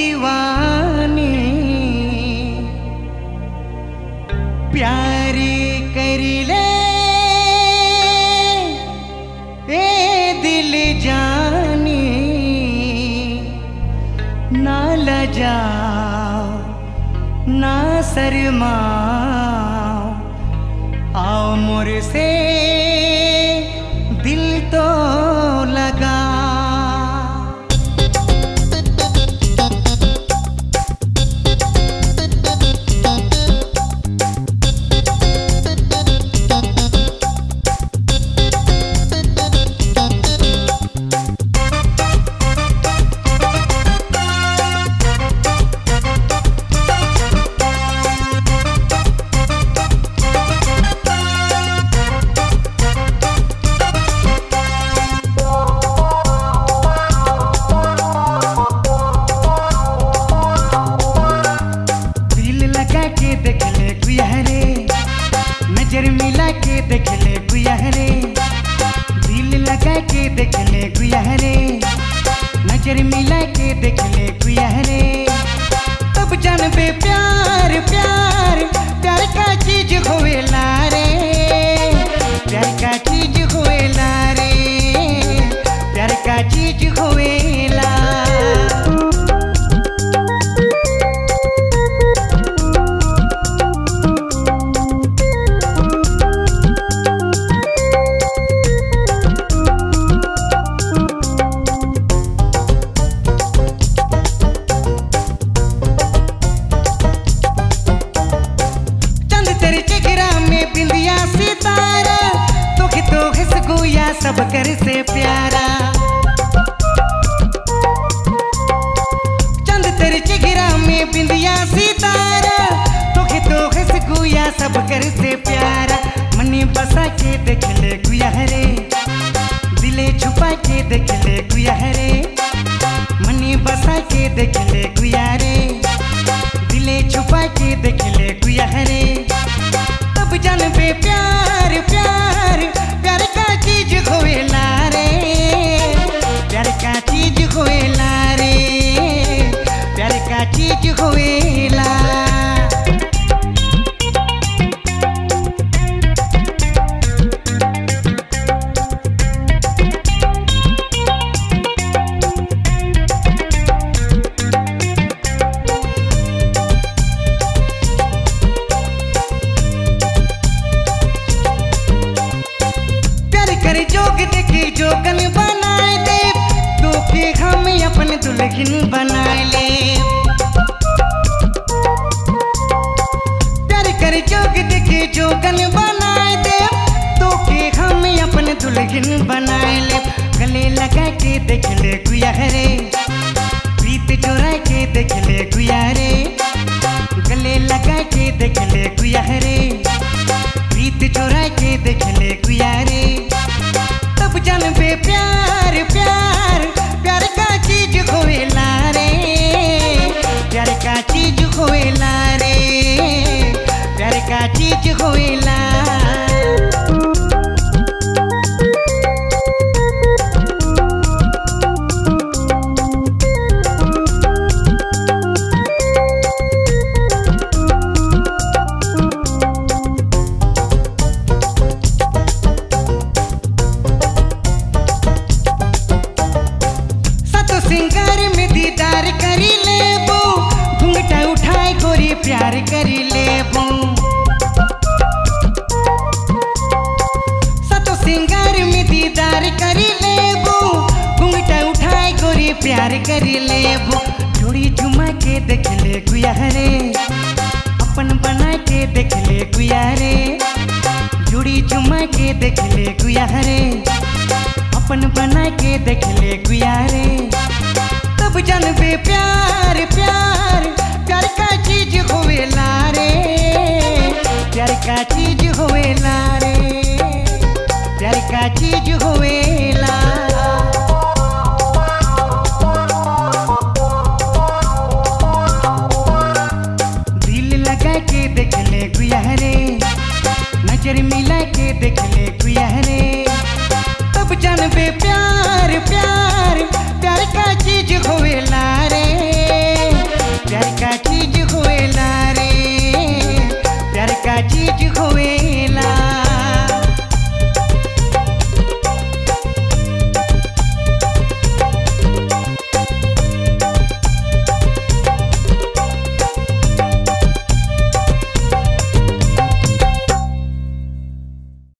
दीवाने। प्यारी करिले ए दिल जानी। ना ल जाओ ना शर्माओ आओ मोर से देख ले गुया रे। नज़र मिला के देख ले गुया रे। तब जानबे प्यार प्यार प्यार गोया सब कर से प्यारा। चंद तेरे चेहरा में बिंदिया सितारा। तोखे तो हंस गोया सब कर से प्यारा। मनी बसा के देख ले गुया रे। दिले छुपा के देख ले गुया रे। मनी बसा के देख ले गुया रे। दिले छुपा के देख ले गुया रे। तब जानबे प्यार प्यार दुल्हन बनाए ले। प्यार कर जोग देखी, जोगन बनाए दे। तो के हम अपन दुल्हन बनाए ले। गले लगा के देख ले गुया रे प्रीत चोरा के देख ले गुया रे दीदार करी लेबू। घूंघटा उठाए गोरी प्यार करी लेबू। जोड़ी झुमा के देख ले गुया रे। अपन बना के देख ले गुया रे। जोड़ी झुमा के देख ले गुया रे। अपन बना के देख ले गुया रे। तब जानबे प्यार प्यार चीज़ होवेला दिल लगा के देख ले गुया रे नज़र मिला के देख ले गुया रे तब जानबे प्यार प्यार प्यार का चीज़ होवेला